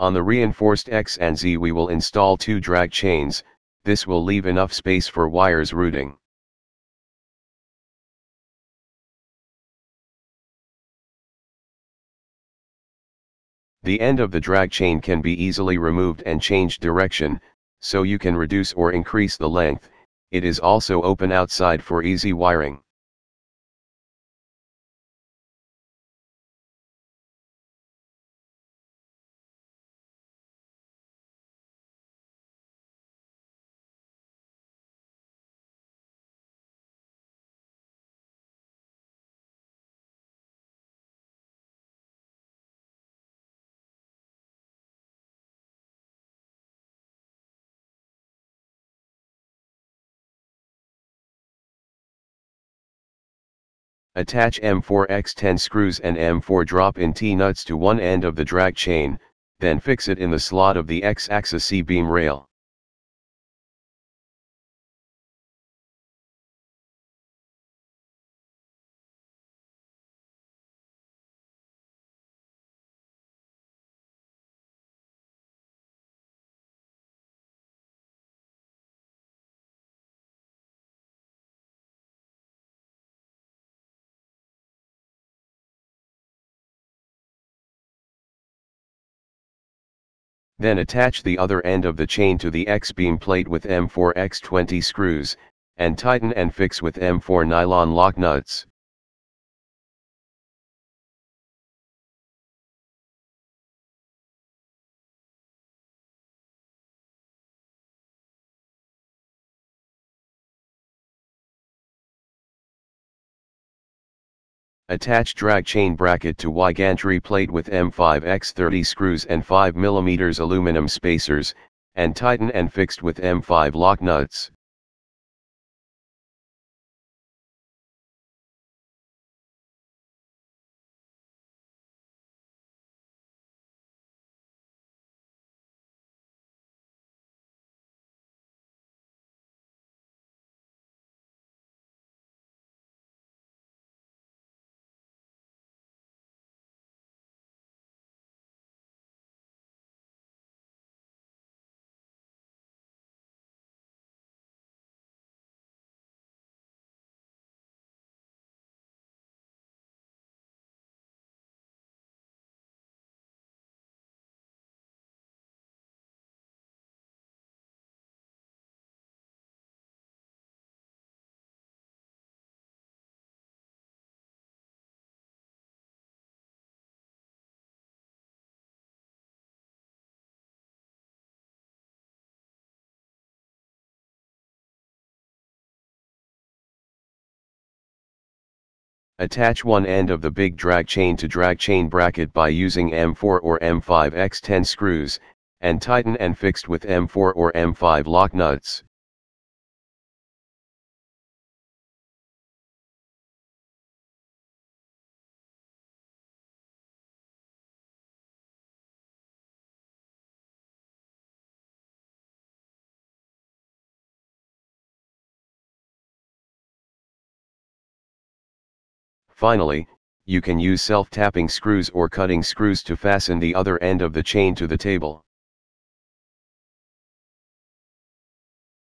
On the reinforced X and Z we will install two drag chains, this will leave enough space for wires routing. The end of the drag chain can be easily removed and changed direction, so you can reduce or increase the length, it is also open outside for easy wiring. Attach M4X10 screws and M4 drop-in T-nuts to one end of the drag chain, then fix it in the slot of the X-axis C-beam rail. Then attach the other end of the chain to the X-beam plate with M4X20 screws, and tighten and fix with M4 nylon lock nuts. Attach drag chain bracket to Y gantry plate with M5X30 screws and 5mm aluminum spacers, and tighten and fixed with M5 lock nuts. Attach one end of the big drag chain to drag chain bracket by using M4 or M5X10 screws, and tighten and fixed with M4 or M5 lock nuts. Finally, you can use self-tapping screws or cutting screws to fasten the other end of the chain to the table.